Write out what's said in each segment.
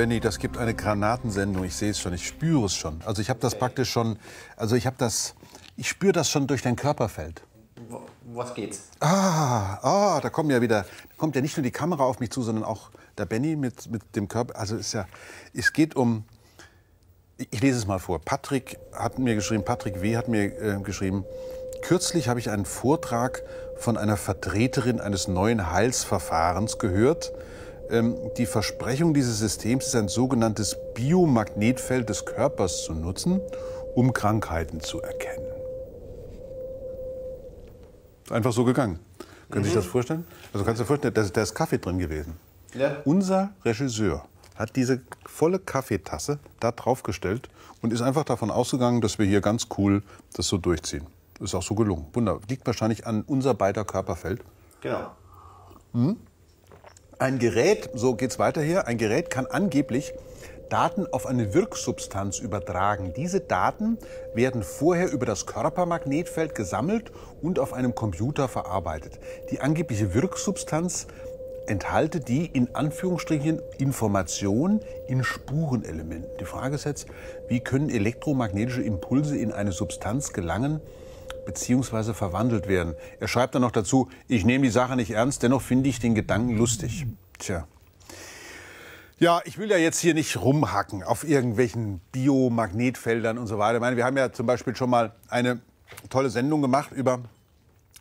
Benny, das gibt eine Granatensendung. Ich sehe es schon, ich spüre es schon. Also ich habe das praktisch schon, also ich habe das, ich spüre das schon durch dein Körperfeld. Was geht's? Ah, ah, da kommen ja wieder, da kommt ja nicht nur die Kamera auf mich zu, sondern auch der Benny mit, mit dem Körper. Also es ist ja, es geht um, ich lese es mal vor. Patrick hat mir geschrieben, Patrick W. hat mir äh, geschrieben, kürzlich habe ich einen Vortrag von einer Vertreterin eines neuen Heilsverfahrens gehört. Ähm, die Versprechung dieses Systems ist ein sogenanntes Biomagnetfeld des Körpers zu nutzen, um Krankheiten zu erkennen. Einfach so gegangen. Können Sie sich das vorstellen? Also kannst du dir vorstellen, da, da ist Kaffee drin gewesen. Ja. Unser Regisseur hat diese volle Kaffeetasse da draufgestellt und ist einfach davon ausgegangen, dass wir hier ganz cool das so durchziehen. Ist auch so gelungen. Wunder. Liegt wahrscheinlich an unser beider Körperfeld. Genau. Ein Gerät, so geht's weiter hier, ein Gerät kann angeblich Daten auf eine Wirksubstanz übertragen. Diese Daten werden vorher über das Körpermagnetfeld gesammelt und auf einem Computer verarbeitet. Die angebliche Wirksubstanz enthalte die in Anführungsstrichen Information in Spurenelementen. Die Frage ist jetzt, wie können elektromagnetische Impulse in eine Substanz gelangen, beziehungsweise verwandelt werden. Er schreibt dann noch dazu, ich nehme die Sache nicht ernst, dennoch finde ich den Gedanken lustig. Tja. Ja, ich will ja jetzt hier nicht rumhacken auf irgendwelchen Biomagnetfeldern und so weiter. Ich meine, wir haben ja zum Beispiel schon mal eine tolle Sendung gemacht über,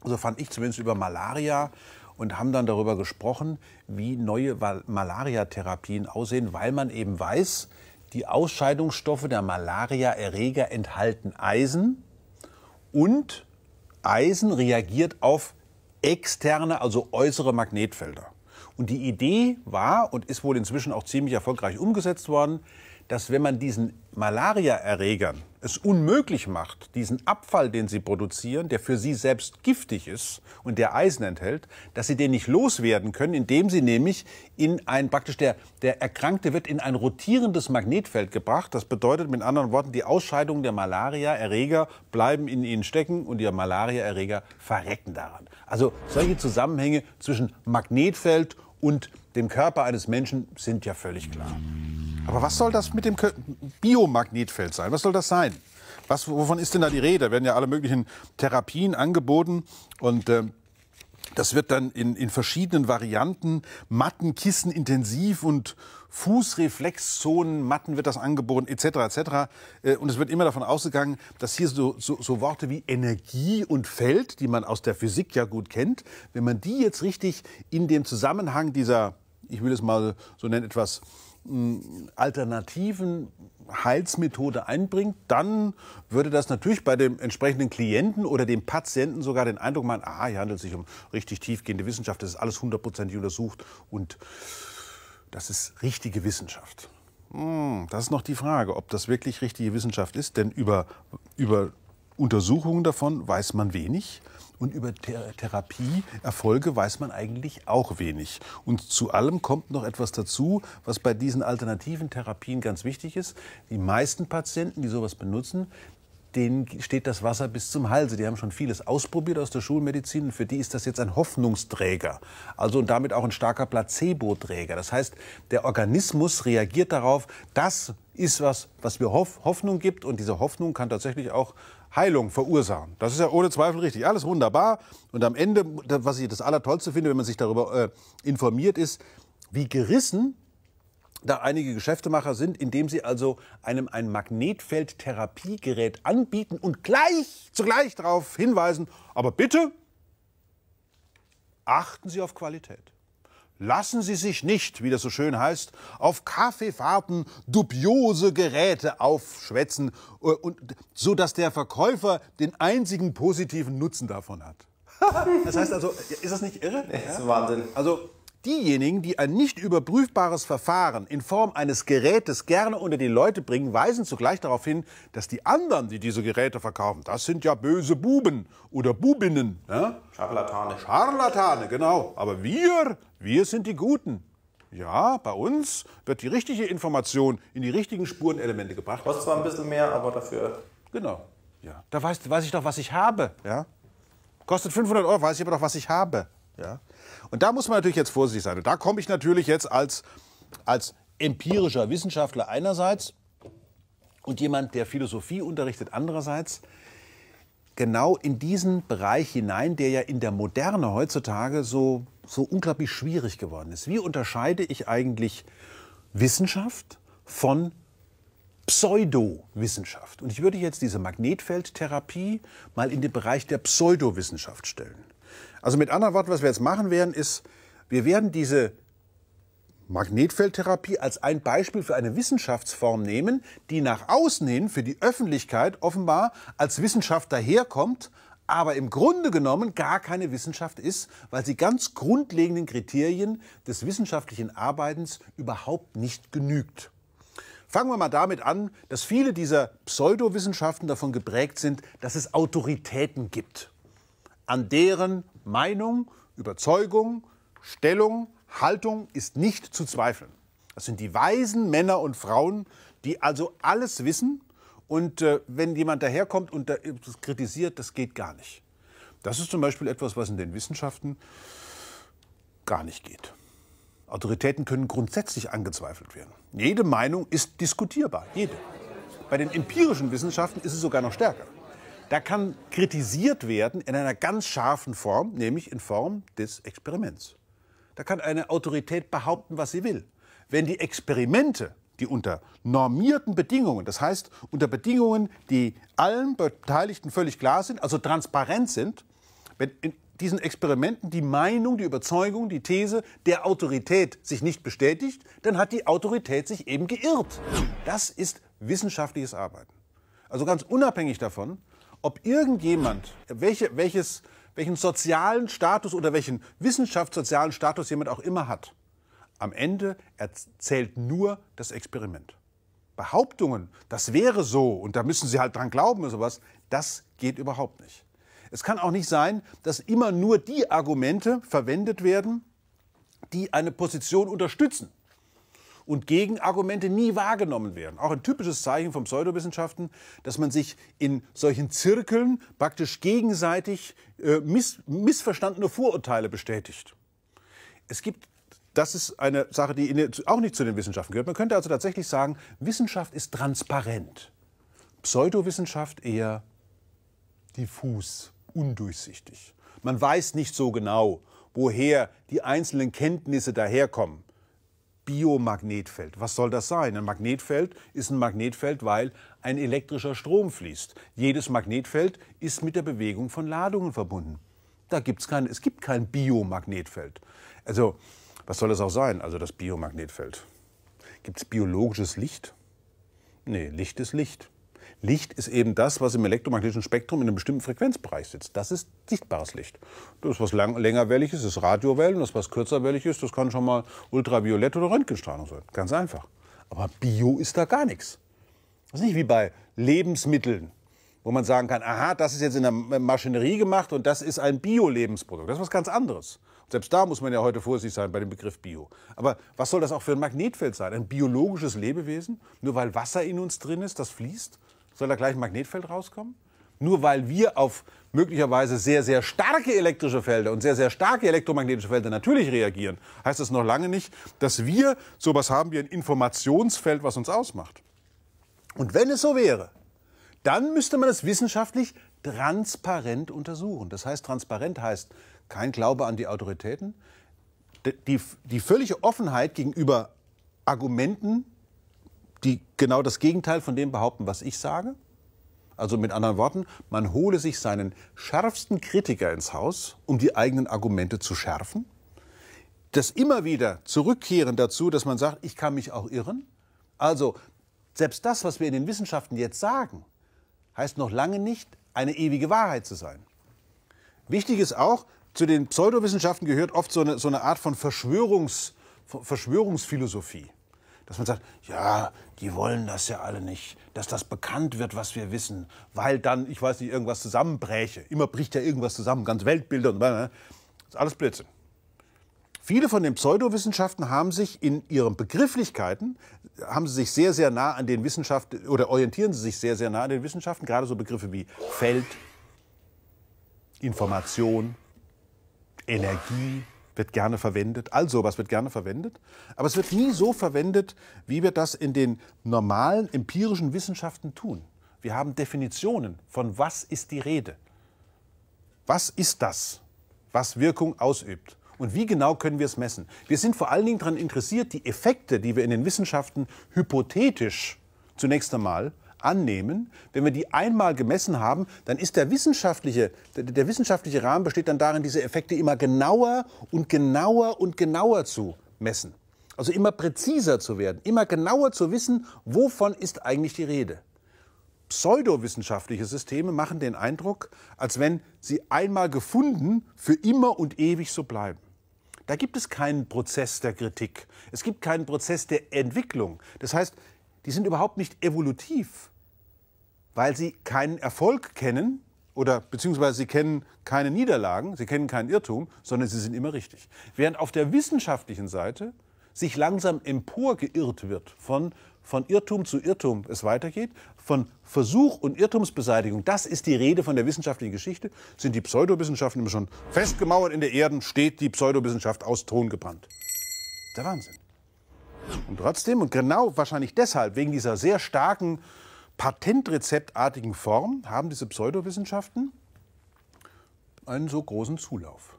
so fand ich zumindest, über Malaria und haben dann darüber gesprochen, wie neue Malariatherapien aussehen, weil man eben weiß, die Ausscheidungsstoffe der Malariaerreger enthalten Eisen und Eisen reagiert auf externe, also äußere Magnetfelder. Und die Idee war und ist wohl inzwischen auch ziemlich erfolgreich umgesetzt worden, dass wenn man diesen Malariaerregern es unmöglich macht, diesen Abfall, den sie produzieren, der für sie selbst giftig ist und der Eisen enthält, dass sie den nicht loswerden können, indem sie nämlich in ein praktisch der, der Erkrankte wird in ein rotierendes Magnetfeld gebracht. Das bedeutet mit anderen Worten, die Ausscheidungen der Malariaerreger bleiben in ihnen stecken und die Malariaerreger verrecken daran. Also solche Zusammenhänge zwischen Magnetfeld und dem Körper eines Menschen sind ja völlig klar. Aber was soll das mit dem Biomagnetfeld sein? Was soll das sein? Was, wovon ist denn da die Rede? Da werden ja alle möglichen Therapien angeboten und ähm, das wird dann in, in verschiedenen Varianten, Matten, Kissen, intensiv und Fußreflexzonen, Matten wird das angeboten, etc. etc. Äh, Und es wird immer davon ausgegangen, dass hier so, so, so Worte wie Energie und Feld, die man aus der Physik ja gut kennt, wenn man die jetzt richtig in den Zusammenhang dieser, ich will es mal so nennen, etwas alternativen Heilsmethode einbringt, dann würde das natürlich bei dem entsprechenden Klienten oder dem Patienten sogar den Eindruck machen, aha, hier handelt es sich um richtig tiefgehende Wissenschaft, das ist alles hundertprozentig untersucht und das ist richtige Wissenschaft. Hm, Das ist noch die Frage, ob das wirklich richtige Wissenschaft ist, denn über, über Untersuchungen davon weiß man wenig und über Ther Therapieerfolge weiß man eigentlich auch wenig. Und zu allem kommt noch etwas dazu, was bei diesen alternativen Therapien ganz wichtig ist. Die meisten Patienten, die sowas benutzen, denen steht das Wasser bis zum Halse. Die haben schon vieles ausprobiert aus der Schulmedizin für die ist das jetzt ein Hoffnungsträger. Also und damit auch ein starker Placebo-Träger. Das heißt, der Organismus reagiert darauf, das ist was, was mir Hoff Hoffnung gibt und diese Hoffnung kann tatsächlich auch Heilung verursachen. Das ist ja ohne Zweifel richtig. Alles wunderbar. Und am Ende, was ich das Allertollste finde, wenn man sich darüber äh, informiert, ist, wie gerissen da einige Geschäftemacher sind, indem sie also einem ein Magnetfeldtherapiegerät anbieten und gleich zugleich darauf hinweisen, aber bitte achten Sie auf Qualität. Lassen Sie sich nicht, wie das so schön heißt, auf Kaffeefahrten dubiose Geräte aufschwätzen, äh, und, so dass der Verkäufer den einzigen positiven Nutzen davon hat. Das heißt also, ist das nicht irre? Das ist Wahnsinn. Also diejenigen, die ein nicht überprüfbares Verfahren in Form eines Gerätes gerne unter die Leute bringen, weisen zugleich darauf hin, dass die anderen, die diese Geräte verkaufen, das sind ja böse Buben oder Bubinnen. Ja? Scharlatane. Scharlatane, genau. Aber wir, wir sind die Guten. Ja, bei uns wird die richtige Information in die richtigen Spurenelemente gebracht. Kostet zwar ein bisschen mehr, aber dafür. Genau. Ja. Da weiß, weiß ich doch, was ich habe. Ja? Kostet 500 Euro, weiß ich aber doch, was ich habe. Ja? Und da muss man natürlich jetzt vorsichtig sein. Und da komme ich natürlich jetzt als, als empirischer Wissenschaftler einerseits und jemand, der Philosophie unterrichtet andererseits, genau in diesen Bereich hinein, der ja in der Moderne heutzutage so, so unglaublich schwierig geworden ist. Wie unterscheide ich eigentlich Wissenschaft von Pseudowissenschaft? Und ich würde jetzt diese Magnetfeldtherapie mal in den Bereich der Pseudowissenschaft stellen. Also mit anderen Worten, was wir jetzt machen werden, ist, wir werden diese Magnetfeldtherapie als ein Beispiel für eine Wissenschaftsform nehmen, die nach außen hin für die Öffentlichkeit offenbar als Wissenschaft daherkommt, aber im Grunde genommen gar keine Wissenschaft ist, weil sie ganz grundlegenden Kriterien des wissenschaftlichen Arbeitens überhaupt nicht genügt. Fangen wir mal damit an, dass viele dieser Pseudowissenschaften davon geprägt sind, dass es Autoritäten gibt, an deren Meinung, Überzeugung, Stellung, Haltung ist nicht zu zweifeln. Das sind die weisen Männer und Frauen, die also alles wissen. Und äh, wenn jemand daherkommt und das kritisiert, das geht gar nicht. Das ist zum Beispiel etwas, was in den Wissenschaften gar nicht geht. Autoritäten können grundsätzlich angezweifelt werden. Jede Meinung ist diskutierbar, jede. Bei den empirischen Wissenschaften ist es sogar noch stärker. Da kann kritisiert werden in einer ganz scharfen Form, nämlich in Form des Experiments. Da kann eine Autorität behaupten, was sie will. Wenn die Experimente, die unter normierten Bedingungen, das heißt unter Bedingungen, die allen Beteiligten völlig klar sind, also transparent sind, wenn in diesen Experimenten die Meinung, die Überzeugung, die These der Autorität sich nicht bestätigt, dann hat die Autorität sich eben geirrt. Das ist wissenschaftliches Arbeiten. Also ganz unabhängig davon, ob irgendjemand, welche, welches welchen sozialen Status oder welchen wissenschaftssozialen Status jemand auch immer hat. Am Ende erzählt nur das Experiment. Behauptungen, das wäre so und da müssen Sie halt dran glauben oder sowas, das geht überhaupt nicht. Es kann auch nicht sein, dass immer nur die Argumente verwendet werden, die eine Position unterstützen und Gegenargumente nie wahrgenommen werden. Auch ein typisches Zeichen von Pseudowissenschaften, dass man sich in solchen Zirkeln praktisch gegenseitig äh, miss missverstandene Vorurteile bestätigt. Es gibt das ist eine Sache, die auch nicht zu den Wissenschaften gehört. Man könnte also tatsächlich sagen, Wissenschaft ist transparent. Pseudowissenschaft eher diffus, undurchsichtig. Man weiß nicht so genau, woher die einzelnen Kenntnisse daherkommen. Biomagnetfeld. Was soll das sein? Ein Magnetfeld ist ein Magnetfeld, weil ein elektrischer Strom fließt. Jedes Magnetfeld ist mit der Bewegung von Ladungen verbunden. Da gibt's kein, es gibt kein Biomagnetfeld. Also, was soll das auch sein, also das Biomagnetfeld? Gibt es biologisches Licht? Nee, Licht ist Licht. Licht ist eben das, was im elektromagnetischen Spektrum in einem bestimmten Frequenzbereich sitzt. Das ist sichtbares Licht. Das, was lang, längerwellig ist, ist Radiowellen. Das, was kürzerwellig ist, das kann schon mal Ultraviolett oder Röntgenstrahlung sein. Ganz einfach. Aber Bio ist da gar nichts. Das ist nicht wie bei Lebensmitteln, wo man sagen kann, aha, das ist jetzt in der Maschinerie gemacht und das ist ein Bio-Lebensprodukt. Das ist was ganz anderes. Selbst da muss man ja heute vorsichtig sein bei dem Begriff Bio. Aber was soll das auch für ein Magnetfeld sein? Ein biologisches Lebewesen? Nur weil Wasser in uns drin ist, das fließt? Soll da gleich ein Magnetfeld rauskommen? Nur weil wir auf möglicherweise sehr, sehr starke elektrische Felder und sehr, sehr starke elektromagnetische Felder natürlich reagieren, heißt das noch lange nicht, dass wir sowas haben wie ein Informationsfeld, was uns ausmacht. Und wenn es so wäre, dann müsste man es wissenschaftlich transparent untersuchen. Das heißt, transparent heißt kein Glaube an die Autoritäten, die, die völlige Offenheit gegenüber Argumenten, die genau das Gegenteil von dem behaupten, was ich sage. Also mit anderen Worten, man hole sich seinen schärfsten Kritiker ins Haus, um die eigenen Argumente zu schärfen. Das immer wieder zurückkehren dazu, dass man sagt, ich kann mich auch irren. Also selbst das, was wir in den Wissenschaften jetzt sagen, heißt noch lange nicht, eine ewige Wahrheit zu sein. Wichtig ist auch, zu den Pseudowissenschaften gehört oft so eine, so eine Art von Verschwörungs, Verschwörungsphilosophie dass man sagt, ja, die wollen das ja alle nicht, dass das bekannt wird, was wir wissen, weil dann, ich weiß nicht, irgendwas zusammenbräche. Immer bricht ja irgendwas zusammen, ganz Weltbilder und das ist alles Blödsinn. Viele von den Pseudowissenschaften haben sich in ihren Begrifflichkeiten, haben sie sich sehr, sehr nah an den Wissenschaften oder orientieren sie sich sehr, sehr nah an den Wissenschaften, gerade so Begriffe wie Feld, Information, Energie, wird gerne verwendet, all sowas wird gerne verwendet, aber es wird nie so verwendet, wie wir das in den normalen empirischen Wissenschaften tun. Wir haben Definitionen von was ist die Rede. Was ist das, was Wirkung ausübt? Und wie genau können wir es messen? Wir sind vor allen Dingen daran interessiert, die Effekte, die wir in den Wissenschaften hypothetisch zunächst einmal annehmen, wenn wir die einmal gemessen haben, dann ist der wissenschaftliche, der, der, wissenschaftliche Rahmen besteht dann darin, diese Effekte immer genauer und genauer und genauer zu messen. Also immer präziser zu werden, immer genauer zu wissen, wovon ist eigentlich die Rede. Pseudowissenschaftliche Systeme machen den Eindruck, als wenn sie einmal gefunden für immer und ewig so bleiben. Da gibt es keinen Prozess der Kritik. Es gibt keinen Prozess der Entwicklung. Das heißt, die sind überhaupt nicht evolutiv, weil sie keinen Erfolg kennen oder beziehungsweise sie kennen keine Niederlagen, sie kennen keinen Irrtum, sondern sie sind immer richtig. Während auf der wissenschaftlichen Seite sich langsam emporgeirrt wird von von Irrtum zu Irrtum es weitergeht, von Versuch und Irrtumsbeseitigung, das ist die Rede von der wissenschaftlichen Geschichte, sind die Pseudowissenschaften immer schon festgemauert in der Erde, steht die Pseudowissenschaft aus Ton gebrannt. Der Wahnsinn. Und trotzdem, und genau wahrscheinlich deshalb, wegen dieser sehr starken patentrezeptartigen Form, haben diese Pseudowissenschaften einen so großen Zulauf.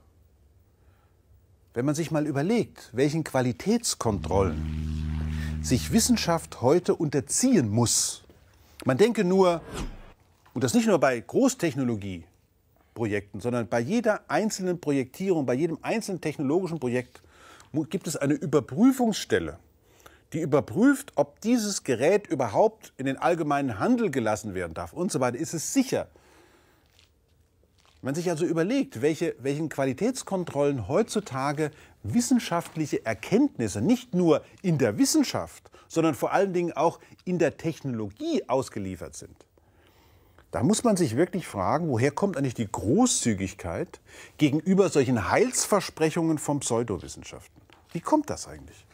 Wenn man sich mal überlegt, welchen Qualitätskontrollen sich Wissenschaft heute unterziehen muss, man denke nur, und das nicht nur bei Großtechnologieprojekten, sondern bei jeder einzelnen Projektierung, bei jedem einzelnen technologischen Projekt gibt es eine Überprüfungsstelle, die überprüft, ob dieses Gerät überhaupt in den allgemeinen Handel gelassen werden darf und so weiter. Ist es sicher? Wenn man sich also überlegt, welche, welchen Qualitätskontrollen heutzutage wissenschaftliche Erkenntnisse nicht nur in der Wissenschaft, sondern vor allen Dingen auch in der Technologie ausgeliefert sind, da muss man sich wirklich fragen, woher kommt eigentlich die Großzügigkeit gegenüber solchen Heilsversprechungen von Pseudowissenschaften? Wie kommt das eigentlich?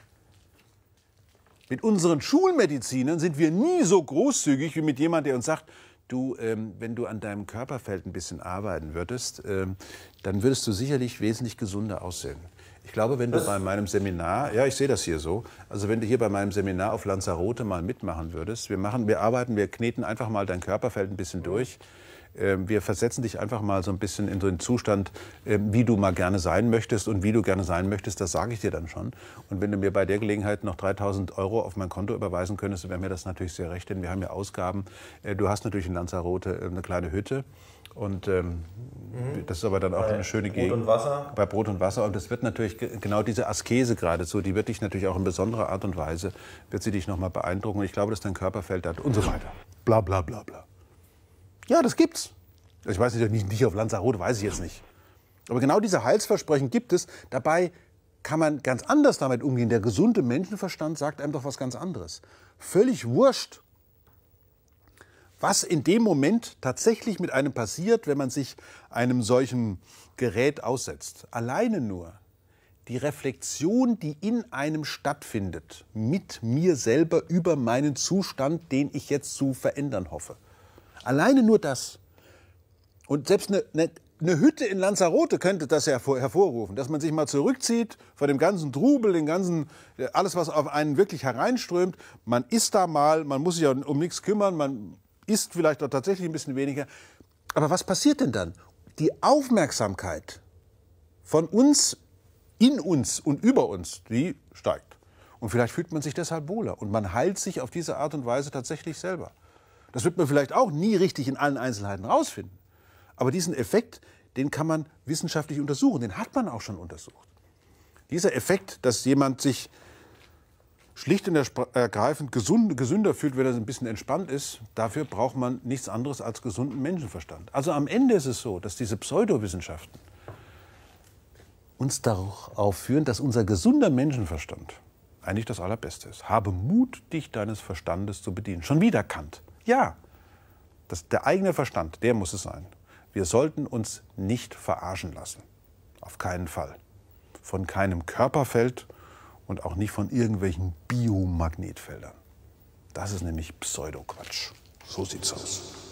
Mit unseren Schulmedizinern sind wir nie so großzügig wie mit jemandem, der uns sagt, du, ähm, wenn du an deinem Körperfeld ein bisschen arbeiten würdest, ähm, dann würdest du sicherlich wesentlich gesunder aussehen. Ich glaube, wenn du bei meinem Seminar, ja, ich sehe das hier so, also wenn du hier bei meinem Seminar auf Lanzarote mal mitmachen würdest, wir machen, wir arbeiten, wir kneten einfach mal dein Körperfeld ein bisschen durch. Ähm, wir versetzen dich einfach mal so ein bisschen in so einen Zustand, ähm, wie du mal gerne sein möchtest und wie du gerne sein möchtest, das sage ich dir dann schon. Und wenn du mir bei der Gelegenheit noch 3000 Euro auf mein Konto überweisen könntest, wäre mir das natürlich sehr recht, denn wir haben ja Ausgaben. Äh, du hast natürlich in Lanzarote äh, eine kleine Hütte. Und ähm, mhm. das ist aber dann auch bei eine schöne Gegend. Brot und Wasser. Bei Brot und Wasser. Und das wird natürlich genau diese Askese geradezu, die wird dich natürlich auch in besonderer Art und Weise, wird sie dich nochmal beeindrucken. Und ich glaube, dass dein Körperfeld hat und so weiter. Bla bla bla bla. Ja, das gibt's. Ich weiß nicht, nicht auf Lanzarote, weiß ich jetzt nicht. Aber genau diese Heilsversprechen gibt es. Dabei kann man ganz anders damit umgehen. Der gesunde Menschenverstand sagt einem doch was ganz anderes. Völlig wurscht, was in dem Moment tatsächlich mit einem passiert, wenn man sich einem solchen Gerät aussetzt. Alleine nur die Reflexion, die in einem stattfindet, mit mir selber über meinen Zustand, den ich jetzt zu verändern hoffe. Alleine nur das. Und selbst eine, eine, eine Hütte in Lanzarote könnte das hervor, hervorrufen, dass man sich mal zurückzieht von dem ganzen Trubel, den ganzen, alles, was auf einen wirklich hereinströmt. Man isst da mal, man muss sich ja um nichts kümmern, man isst vielleicht auch tatsächlich ein bisschen weniger. Aber was passiert denn dann? Die Aufmerksamkeit von uns, in uns und über uns, die steigt. Und vielleicht fühlt man sich deshalb wohler. Und man heilt sich auf diese Art und Weise tatsächlich selber. Das wird man vielleicht auch nie richtig in allen Einzelheiten rausfinden. Aber diesen Effekt, den kann man wissenschaftlich untersuchen. Den hat man auch schon untersucht. Dieser Effekt, dass jemand sich schlicht und ergreifend gesund, gesünder fühlt, wenn er ein bisschen entspannt ist, dafür braucht man nichts anderes als gesunden Menschenverstand. Also am Ende ist es so, dass diese Pseudowissenschaften uns darauf führen, dass unser gesunder Menschenverstand eigentlich das Allerbeste ist. Habe Mut, dich deines Verstandes zu bedienen. Schon wieder Kant. Ja, das, der eigene Verstand, der muss es sein. Wir sollten uns nicht verarschen lassen. Auf keinen Fall. Von keinem Körperfeld und auch nicht von irgendwelchen Biomagnetfeldern. Das ist nämlich Pseudoquatsch. So sieht's aus.